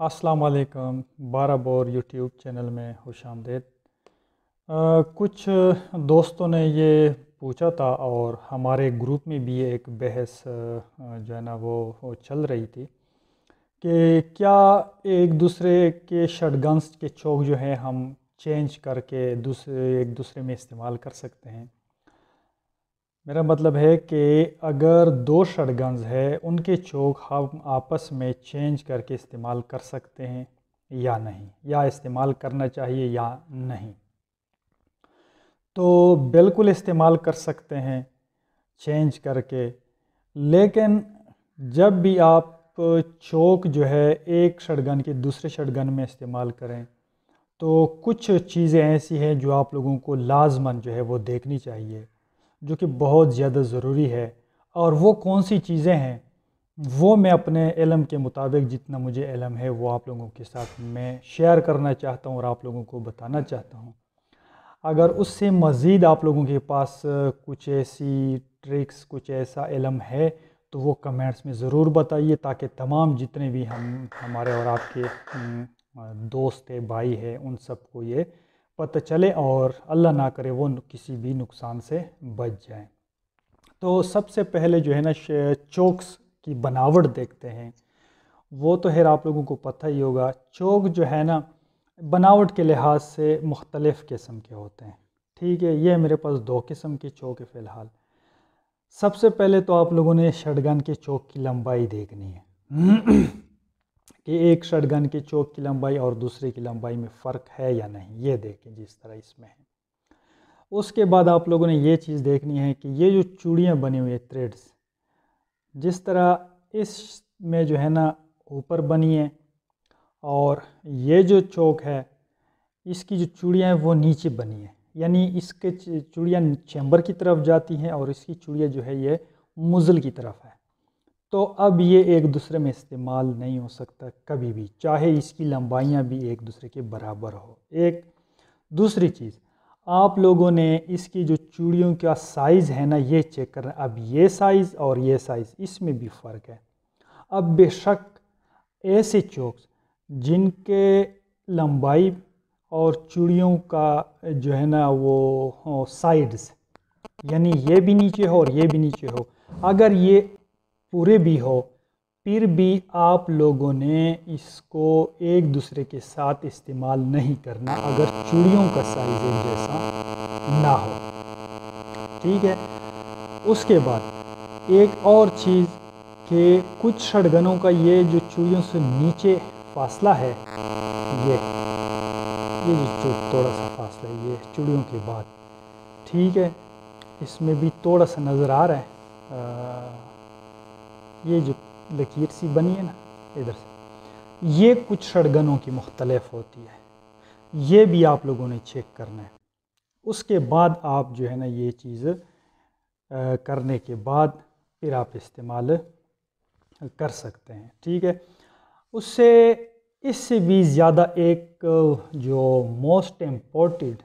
अस्सलाम वालेकुम बारह बोर यूट्यूब चैनल में खुश आमदेद। कुछ दोस्तों ने ये पूछा था और हमारे ग्रुप में भी एक बहस जो है ना वो, वो चल रही थी कि क्या एक दूसरे के शटगन्स के चौक जो हैं हम चेंज करके दूसरे एक दूसरे में इस्तेमाल कर सकते हैं? मेरा मतलब है कि अगर दो शटगन्स है, उनके चौक हम आपस में चेंज करके इस्तेमाल कर सकते हैं या नहीं, या इस्तेमाल करना चाहिए या नहीं। तो बिल्कुल इस्तेमाल कर सकते हैं, चेंज करके। लेकिन जब भी आप चौक जो है एक शटगन के दूसरे शटगन में इस्तेमाल करें तो कुछ चीज़ें ऐसी हैं जो आप लोगों को लाजमन जो है वो देखनी चाहिए। जो कि बहुत ज़्यादा ज़रूरी है। और वो कौन सी चीज़ें हैं, वो मैं अपने इलम के मुताबिक जितना मुझे इलम है, वो आप लोगों के साथ मैं शेयर करना चाहता हूँ और आप लोगों को बताना चाहता हूँ। अगर उससे मज़ीद आप लोगों के पास कुछ ऐसी ट्रिक्स, कुछ ऐसा इलम है तो वो कमेंट्स में ज़रूर बताइए, ताकि तमाम जितने भी हम, हमारे और आपके दोस्त है, भाई है, उन सबको ये पता चले और अल्लाह ना करे वो किसी भी नुकसान से बच जाए। तो सबसे पहले जो है ना चोक्स की बनावट देखते हैं। वो तो खैर आप लोगों को पता ही होगा, चौक जो है ना, बनावट के लिहाज से मुख्तलिफ़ किस्म के होते हैं। ठीक है, ये मेरे पास दो किस्म के चौक है फ़िलहाल। सबसे पहले तो आप लोगों ने शटगन के चौक की लंबाई देखनी है। कि एक शटगन के चौक की लंबाई और दूसरे की लंबाई में फ़र्क है या नहीं, ये देखें जिस तरह इसमें है। उसके बाद आप लोगों ने ये चीज़ देखनी है कि ये जो चूड़ियाँ बनी हुई है थ्रेड्स जिस तरह इस में जो है ना ऊपर बनी है और ये जो चौक है, इसकी जो चूड़ियाँ हैं वो नीचे बनी है। यानी इसके चूड़ियाँ चैम्बर की तरफ़ जाती हैं और इसकी चूड़ियाँ जो है ये मुज़ल की तरफ़ है। तो अब ये एक दूसरे में इस्तेमाल नहीं हो सकता कभी भी, चाहे इसकी लंबाइयाँ भी एक दूसरे के बराबर हो। एक दूसरी चीज़, आप लोगों ने इसकी जो चूड़ियों का साइज़ है ना, ये चेक करना। अब ये साइज़ और ये साइज़ इसमें भी फ़र्क है। अब बेशक ऐसे चौक्स जिनके लंबाई और चूड़ियों का जो है ना, वो साइड्स यानी ये भी नीचे हो और ये भी नीचे हो, अगर ये पूरे भी हो फिर भी आप लोगों ने इसको एक दूसरे के साथ इस्तेमाल नहीं करना अगर चूड़ियों का साइज़ एक जैसा ना हो। ठीक है? उसके बाद एक और चीज़ कि कुछ शटगनों का ये जो चूड़ियों से नीचे फासला है ये ये जो थोड़ा सा फासला है ये चूड़ियों के बाद। ठीक है? इसमें भी थोड़ा सा नज़र आ रहा है। आ, ये जो लकीर सी बनी है ना, इधर से, ये कुछ शड़गनों की मुख्तलफ होती है। ये भी आप लोगों ने चेक करना है। उसके बाद आप जो है ना ये चीज़ करने के बाद फिर आप इस्तेमाल कर सकते हैं, ठीक है? उससे, इससे भी ज़्यादा एक, जो मोस्ट इम्पोर्टेंट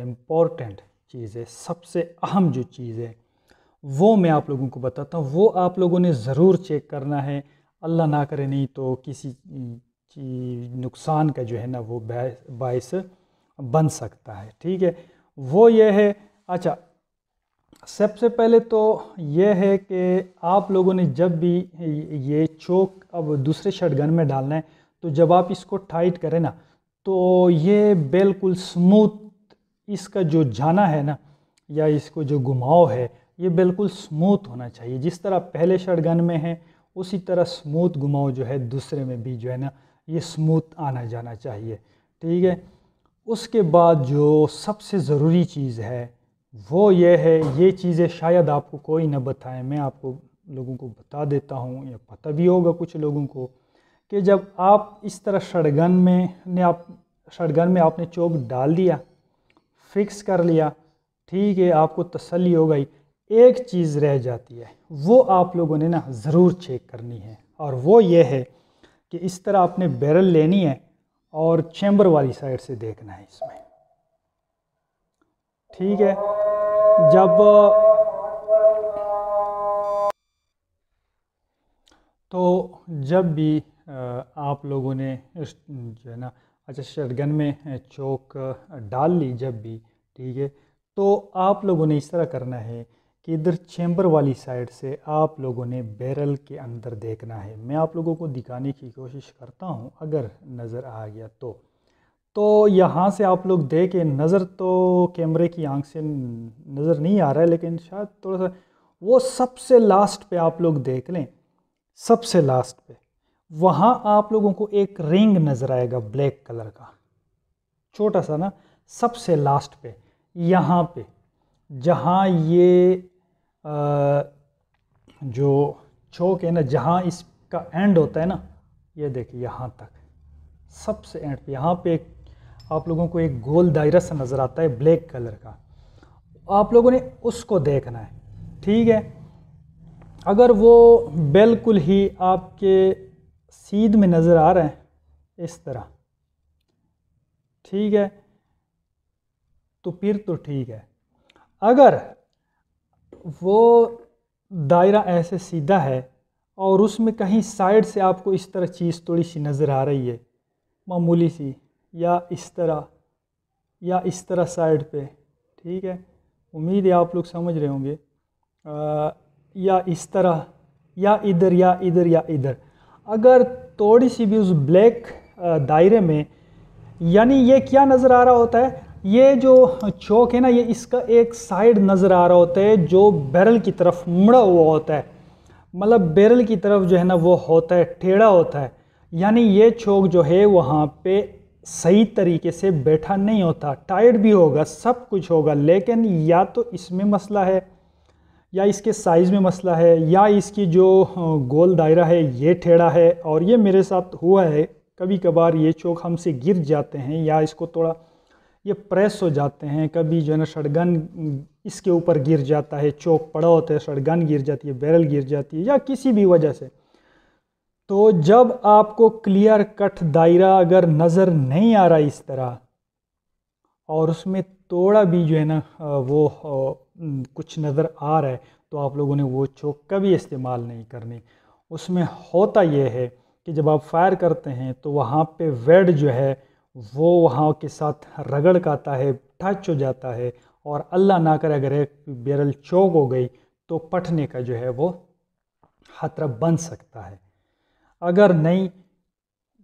इम्पोर्टेंट चीज़ है, सबसे अहम जो चीज़ है वो मैं आप लोगों को बताता हूँ, वो आप लोगों ने ज़रूर चेक करना है। अल्लाह ना करे नहीं तो किसी नुकसान का जो है ना वो बायस बन सकता है, ठीक है? वो ये है अच्छा सबसे पहले तो ये है कि आप लोगों ने जब भी ये चोक अब दूसरे शटगन में डालना है तो जब आप इसको टाइट करें ना तो ये बिल्कुल स्मूथ इसका जो जाना है ना, या इसको जो घुमाव है ये बिल्कुल स्मूथ होना चाहिए। जिस तरह पहले शटगन में है, उसी तरह स्मूथ घुमाव जो है दूसरे में भी जो है ना, ये स्मूथ आना जाना चाहिए। ठीक है? उसके बाद जो सबसे ज़रूरी चीज़ है, वो ये है, ये चीज़ें शायद आपको कोई ना बताए। मैं आपको, लोगों को बता देता हूँ, या पता भी होगा कुछ लोगों को, कि जब आप इस तरह शटगन में ने आप शटगन में आपने चौक डाल दिया, फिक्स कर लिया, ठीक है, आपको तसल्ली हो गई एक चीज़ रह जाती है, वो आप लोगों ने ना ज़रूर चेक करनी है। और वो ये है कि इस तरह आपने बैरल लेनी है और चैम्बर वाली साइड से देखना है इसमें। ठीक है? जब तो जब भी आप लोगों ने जो है ना अच्छा शटगन में चौक डाल ली जब भी, ठीक है तो आप लोगों ने इस तरह करना है कि इधर चैम्बर वाली साइड से आप लोगों ने बैरल के अंदर देखना है। मैं आप लोगों को दिखाने की कोशिश करता हूँ, अगर नज़र आ गया तो। तो यहाँ से आप लोग देखें नज़र तो कैमरे की आँख से नज़र नहीं आ रहा है, लेकिन शायद थोड़ा सा वो सबसे लास्ट पे आप लोग देख लें, सबसे लास्ट पे। वहाँ आप लोगों को एक रिंग नज़र आएगा ब्लैक कलर का। छोटा सा ना, सबसे लास्ट पे, यहाँ पे, जहाँ ये जो चौक है ना, जहाँ इसका एंड होता है ना, ये देखिए यहाँ तक। सबसे एंड पे, यहाँ पे आप लोगों को एक गोल दायरा सा नज़र आता है, ब्लैक कलर का। आप लोगों ने उसको देखना है, ठीक है? अगर वो बिल्कुल ही आपके सीध में नज़र आ रहा है, इस तरह, ठीक है? तो फिर तो ठीक है। अगर वो दायरा ऐसे सीधा है और उसमें कहीं साइड से आपको इस तरह चीज़ थोड़ी सी नज़र आ रही है, मामूली सी, या इस तरह, या इस तरह साइड पे, ठीक है? उम्मीद है आप लोग समझ रहे होंगे। या इस तरह, या इधर या इधर या इधर। अगर थोड़ी सी भी उस ब्लैक दायरे में, यानी ये क्या नज़र आ रहा होता है? ये जो चौक है ना, ये इसका एक साइड नज़र आ रहा होता है, जो बैरल की तरफ़ मुड़ा हुआ होता है। मतलब बैरल की तरफ़ जो है ना, वो होता है, टेढ़ा होता है। यानी ये चौक जो है, वहाँ पे सही तरीके से बैठा नहीं होता। टाइट भी होगा, सब कुछ होगा, लेकिन या तो इसमें मसला है, या इसके साइज़ में मसला है, या इसकी जो गोल दायरा है, ये टेढ़ा है। और ये मेरे साथ हुआ है कभी कभार ये चौक हमसे गिर जाते हैं, या इसको थोड़ा ये प्रेस हो जाते हैं, कभी जो है ना शड़गन इसके ऊपर गिर जाता है, चौक पड़ा होता है शड़गन गिर जाती है, बैरल गिर जाती है, या किसी भी वजह से। तो जब आपको क्लियर कट दायरा अगर नज़र नहीं आ रहा इस तरह, और उसमें थोड़ा भी जो है ना वो कुछ नज़र आ रहा है तो आप लोगों ने वो चौक कभी इस्तेमाल नहीं करनी। उसमें होता यह है कि जब आप फायर करते हैं तो वहाँ पे वेड जो है वो वहाँ के साथ रगड़ काता है टच हो जाता है और अल्लाह ना करे अगर एक बैरल चौक हो गई तो पटने का जो है वो खतरा बन सकता है। अगर नहीं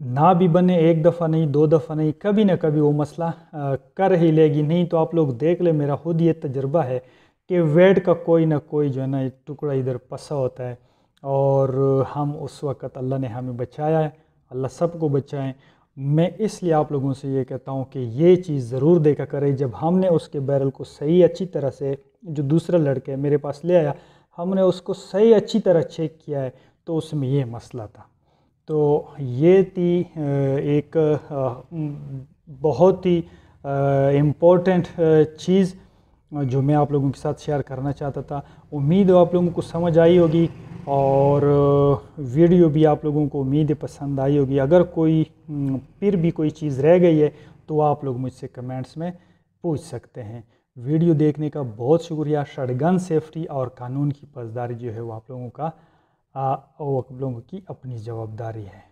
ना भी बने एक दफ़ा नहीं दो दफ़ा नहीं कभी ना कभी वो मसला आ, कर ही लेगी। नहीं तो आप लोग देख ले मेरा खुद ये तजर्बा है कि वेट का कोई ना कोई जो है ना टुकड़ा इधर पसा होता है और हम उस वक़्त अल्लाह ने हमें बचाया है अल्लाह सबको बचाएँ मैं इसलिए आप लोगों से ये कहता हूँ कि ये चीज़ ज़रूर देखा करें। जब हमने उसके बैरल को सही अच्छी तरह से, जो दूसरा लड़के मेरे पास ले आया, हमने उसको सही अच्छी तरह चेक किया है तो उसमें ये मसला था। तो ये थी एक बहुत ही इम्पोर्टेंट चीज़, जो मैं आप लोगों के साथ शेयर करना चाहता था। उम्मीद है आप लोगों को समझ आई होगी। और वीडियो भी आप लोगों को उम्मीद पसंद आई होगी। अगर कोई फिर भी कोई चीज़ रह गई है तो आप लोग मुझसे कमेंट्स में पूछ सकते हैं। वीडियो देखने का बहुत शुक्रिया। शडगन सेफ्टी और कानून की पसदारी जो है वो आप लोगों का आ, वो आप लोगों की अपनी जवाबदारी है।